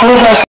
这个是